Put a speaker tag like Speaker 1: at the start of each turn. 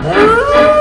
Speaker 1: Ah!